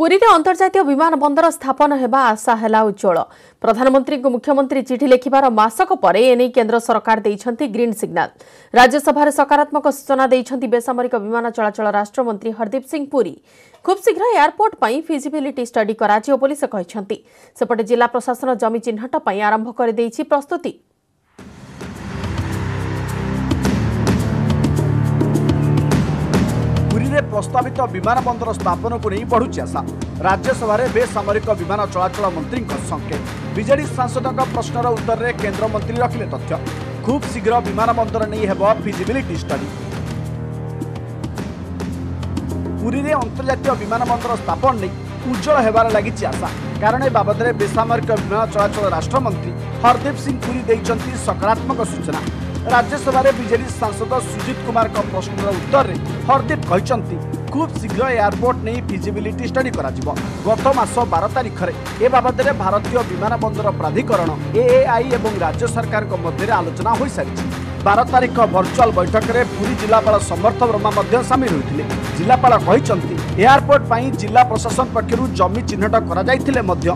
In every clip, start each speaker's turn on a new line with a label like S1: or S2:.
S1: ପୁରୀରେ ଅନ୍ତର୍ଜାତୀୟ ବିମାନ ବନ୍ଦର ସ୍ଥାପନ ହେବା ଆଶା ହେଲା ଉଜ୍ଜଳ ପ୍ରଧାନମନ୍ତ୍ରୀଙ୍କୁ ମୁଖ୍ୟମନ୍ତ୍ରୀ ଚିଠି ଲେଖିବାର ମାସକ ପରେ ଏନେଇ କେନ୍ଦ୍ର ସରକାର ଦେଇଛନ୍ତି ଗ୍ରୀନ୍ ସିଗ୍ନାଲ। ରାଜ୍ୟସଭାରେ ସକାରାତ୍ମକ ସୂଚନା ଦେଇଛନ୍ତି ବେସାମରିକ ବିମାନ ଚଳାଚଳ ରାଷ୍ଟ୍ରମନ୍ତ୍ରୀ ହରଦୀପ ସିଂ ପୁରୀ। ଖୁବ୍ ଶୀଘ୍ର ଏୟାରପୋର୍ଟ ପାଇଁ ଫିଜିବିଲିଟି ଷ୍ଟଡି କରାଯିବ ବୋଲି ସେ କହିଛନ୍ତି। ସେପଟେ ଜିଲ୍ଲା ପ୍ରଶାସନ ଜମି ଚିହ୍ନଟ ପାଇଁ ଆରମ୍ଭ କରିଦେଇଛି ପ୍ରସ୍ତୁତି।
S2: ପୁରୀରେ ପ୍ରସ୍ତାବିତ ବିମାନ ବନ୍ଦର ସ୍ଥାପନକୁ ନେଇ ବଢୁଛି ଆଶା। ରାଜ୍ୟସଭାରେ ବେସାମରିକ ବିମାନ ଚଳାଚଳ ମନ୍ତ୍ରୀଙ୍କ ସଂକେତ। ବିଜେଡି ସାଂସଦଙ୍କ ପ୍ରଶ୍ନର ଉତ୍ତରରେ କେନ୍ଦ୍ରମନ୍ତ୍ରୀ ରଖିଲେ ତଥ୍ୟ। ଖୁବ୍ ଶୀଘ୍ର ବିମାନ ବନ୍ଦର ନେଇ ହେବ ଫିଜିବିଲିଟି ଷ୍ଟଡି ପୁରୀରେ ଅନ୍ତର୍ଜାତୀୟ ବିମାନ ବନ୍ଦର ସ୍ଥାପନ ନେଇ ଉଜ୍ଜଳ ହେବାରେ ଲାଗିଛି ଆଶା। କାରଣ ଏ ବାବଦରେ ବେସାମରିକ ବିମାନ ଚଳାଚଳ ରାଷ୍ଟ୍ରମନ୍ତ୍ରୀ ହରଦୀପ ସିଂ ରାଜ୍ୟସଭାରେ ବିଜେଡି ସାଂସଦ ସୁଜିତ କୁମାରଙ୍କ ପ୍ରଶ୍ନର ଉତ୍ତରରେ ହରଦୀପ କହିଛନ୍ତି ଖୁବ୍ ଶୀଘ୍ର ଏୟାରପୋର୍ଟ ନେଇ ଫିଜିବିଲିଟି ଷ୍ଟଡି କରାଯିବ। ଗତ ମାସ ବାର ତାରିଖରେ ଏ ବାବଦରେ ଭାରତୀୟ ବିମାନ ବନ୍ଦର ପ୍ରାଧିକରଣ ଏଏଆଇ ଏବଂ ରାଜ୍ୟ ସରକାରଙ୍କ ମଧ୍ୟରେ ଆଲୋଚନା ହୋଇସାରିଛି। ବାର ତାରିଖ ଭର୍ଚୁଆଲ ବୈଠକରେ ପୁରୀ ଜିଲ୍ଲାପାଳ ସମର୍ଥ ବର୍ମା ମଧ୍ୟ ସାମିଲ ହୋଇଥିଲେ। ଜିଲ୍ଲାପାଳ କହିଛନ୍ତି ଏୟାରପୋର୍ଟ ପାଇଁ ଜିଲ୍ଲା ପ୍ରଶାସନ ପକ୍ଷରୁ ଜମି ଚିହ୍ନଟ କରାଯାଇଥିଲେ ମଧ୍ୟ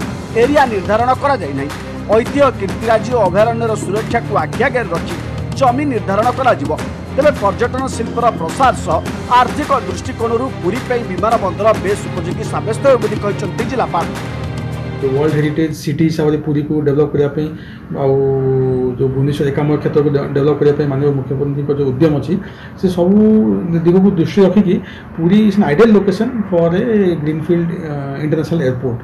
S2: ଏରିଆ ନିର୍ଦ୍ଧାରଣ କରାଯାଇନାହିଁ। ଐତିହ୍ୟ କୀର୍ତ୍ତିରାଜି ଓ ଅଭୟାରଣ୍ୟର ସୁରକ୍ଷାକୁ ଆଖି ଆଗରେ ରଖି জমি নির্ধারণ করাযিব তেবে পর্যটন শিল্পর প্রসার সহ আর্থিক দৃষ্টিকোণর পুরী পাই বিমান বন্দর বেশ উপযোগী সাব্যস্ত হবে বলে জেলাপাল
S3: वर्ल्ड हेरीटेज सिटी हिसाब से पुरी को डेभलप करने जो भुवनेश्वर एकाम क्षेत्र को डेभलप करने माननीय मुख्यमंत्री जो उद्यम अच्छी से सब दिग को दृष्टि रखिकी Puri is an ideal location for a greenfield international airport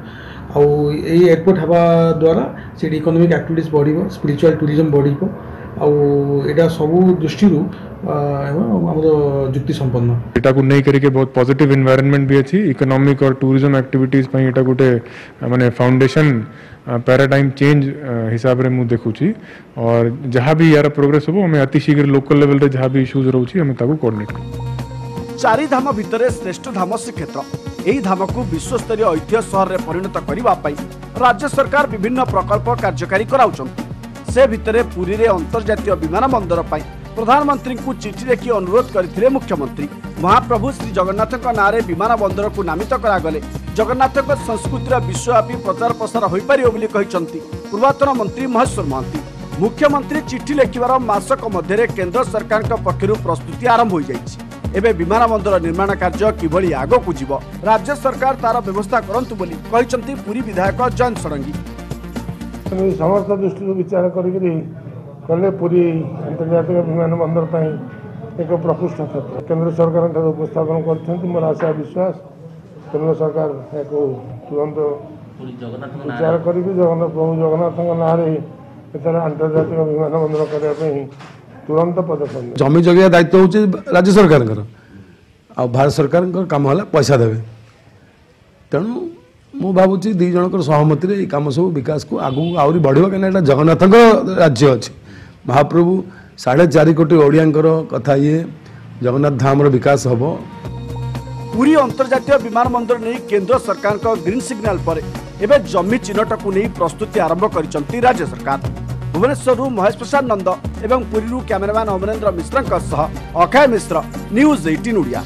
S3: आउ एयरपोर्ट हवा द्वारा से इकोनोमिक आक्टिविट बढ़ स्पिरिचुआल टूरीजम बढ़ ଆଉ ଏଇଟା ସବୁ ଦୃଷ୍ଟିରୁ ଆମର ଯୁକ୍ତି ସମ୍ପନ୍ନ।
S4: ଏଟାକୁ ନେଇକରିକି ବହୁତ ପଜିଟିଭ୍ ଏନ୍ଭାଇରନମେଣ୍ଟ ବି ଅଛି ଇକୋନୋମିକ୍ ଅର୍ ଟୁରିଜମ୍ ଆକ୍ଟିଭିଟିଜ୍ ପାଇଁ ଏଇଟା ଗୋଟେ ମାନେ ଫାଉଣ୍ଡେସନ୍ ପ୍ୟାରାଡାଇମ୍ ଚେଞ୍ଜ ହିସାବରେ ମୁଁ ଦେଖୁଛି। ଅର୍ ଯାହା ବି ୟାର ପ୍ରୋଗ୍ରେସ୍ ହେବ ଆମେ ଅତି ଶୀଘ୍ର ଲୋକାଲ ଲେଭେଲରେ ଯାହା ବି ଇସ୍ୟୁଜ୍ ରହୁଛି ଆମେ ତାକୁ
S2: କୋର୍ଡିନେଟ୍ ଚାରିଧାମ ଭିତରେ ଶ୍ରେଷ୍ଠ ଧାମ ଶ୍ରୀକ୍ଷେତ୍ର। ଏହି ଧାମକୁ ବିଶ୍ୱସ୍ତରୀୟ ଐତିହ୍ୟ ସହରରେ ପରିଣତ କରିବା ପାଇଁ ରାଜ୍ୟ ସରକାର ବିଭିନ୍ନ ପ୍ରକଳ୍ପ କାର୍ଯ୍ୟକାରୀ କରାଉଛନ୍ତି। ସେ ଭିତରେ ପୁରୀରେ ଅନ୍ତର୍ଜାତୀୟ ବିମାନ ବନ୍ଦର ପାଇଁ ପ୍ରଧାନମନ୍ତ୍ରୀଙ୍କୁ ଚିଠି ଲେଖି ଅନୁରୋଧ କରିଥିଲେ ମୁଖ୍ୟମନ୍ତ୍ରୀ। ମହାପ୍ରଭୁ ଶ୍ରୀ ଜଗନ୍ନାଥଙ୍କ ନାଁରେ ବିମାନ ବନ୍ଦରକୁ ନାମିତ କରାଗଲେ। ଜଗନ୍ନାଥଙ୍କ ସଂସ୍କୃତିର ବିଶ୍ୱବ୍ୟାପୀ ପ୍ରଚାର ପ୍ରସାର ହୋଇପାରିବ ବୋଲି କହିଛନ୍ତି ପୂର୍ବତନ ମନ୍ତ୍ରୀ ମହେଶ୍ୱର ମହାନ୍ତି। ମୁଖ୍ୟମନ୍ତ୍ରୀ ଚିଠି ଲେଖିବାର ମାସକ ମଧ୍ୟରେ କେନ୍ଦ୍ର ସରକାରଙ୍କ ପକ୍ଷରୁ ପ୍ରସ୍ତୁତି ଆରମ୍ଭ ହୋଇଯାଇଛି। ଏବେ ବିମାନ ବନ୍ଦର ନିର୍ମାଣ କାର୍ଯ୍ୟ କିଭଳି ଆଗକୁ ଯିବ? ରାଜ୍ୟ ସରକାର ତାର ବ୍ୟବସ୍ଥା କରନ୍ତୁ ବୋଲି କହିଛନ୍ତି ପୁରୀ ବିଧାୟକ ଜୟନ୍ତ ଷଡ଼ଙ୍ଗୀ।
S5: ତେଣୁ ସମସ୍ତ ଦୃଷ୍ଟିରୁ ବିଚାର କରିକିରି କଲେ ପୁରୀ ଆନ୍ତର୍ଜାତିକ ବିମାନ ବନ୍ଦର ପାଇଁ ଏକ ପ୍ରକୃଷ୍ଟ କ୍ଷେତ୍ର। କେନ୍ଦ୍ର ସରକାରଙ୍କ ଠାରୁ ଉପସ୍ଥାପନ କରିଛନ୍ତି ମୋର ଆଶା ବିଶ୍ୱାସ। କେନ୍ଦ୍ର ସରକାର ଏହାକୁ ତୁରନ୍ତ ବିଚାର କରିକି ଜଗନ୍ନାଥ ପ୍ରଭୁ ଜଗନ୍ନାଥଙ୍କ ନାଁରେ ଏଠାରେ ଆନ୍ତର୍ଜାତିକ ବିମାନ ବନ୍ଦର କରିବା ପାଇଁ ତୁରନ୍ତ ପଦକ୍ଷେପ ନେବେ।
S6: ଜମି ଜଗିବା ଦାୟିତ୍ୱ ହେଉଛି ରାଜ୍ୟ ସରକାରଙ୍କର। ଆଉ ଭାରତ ସରକାରଙ୍କର କାମ ହେଲା ପଇସା ଦେବେ। ତେଣୁ ମୁଁ ଭାବୁଛି ଦୁଇ ଜଣଙ୍କର ସହମତିରେ ଏଇ କାମ ସବୁ ବିକାଶକୁ ଆଗକୁ ଆହୁରି ବଢ଼ିବ କାହିଁକିନା ଏଇଟା ଜଗନ୍ନାଥଙ୍କ ରାଜ୍ୟ ଅଛି। ମହାପ୍ରଭୁ ସାଢ଼େ ଚାରି କୋଟି ଓଡ଼ିଆଙ୍କର କଥା ଇଏ ଜଗନ୍ନାଥ ଧାମର ବିକାଶ ହେବ।
S2: ପୁରୀ ଅନ୍ତର୍ଜାତୀୟ ବିମାନ ବନ୍ଦର ନେଇ କେନ୍ଦ୍ର ସରକାରଙ୍କ ଗ୍ରୀନ୍ ସିଗ୍ନାଲ ପରେ ଏବେ ଜମି ଚିହ୍ନଟକୁ ନେଇ ପ୍ରସ୍ତୁତି ଆରମ୍ଭ କରିଛନ୍ତି ରାଜ୍ୟ ସରକାର। ଭୁବନେଶ୍ୱରରୁ ମହେଶ ପ୍ରସାଦ ନନ୍ଦ ଏବଂ ପୁରୀରୁ କ୍ୟାମେରାମ୍ୟାନ୍ ଅମରେନ୍ଦ୍ର ମିଶ୍ରଙ୍କ ସହ ଅକ୍ଷୟ ମିଶ୍ର ନ୍ୟୁଜ୍ ଏଇଟିନ୍ ଓଡ଼ିଆ।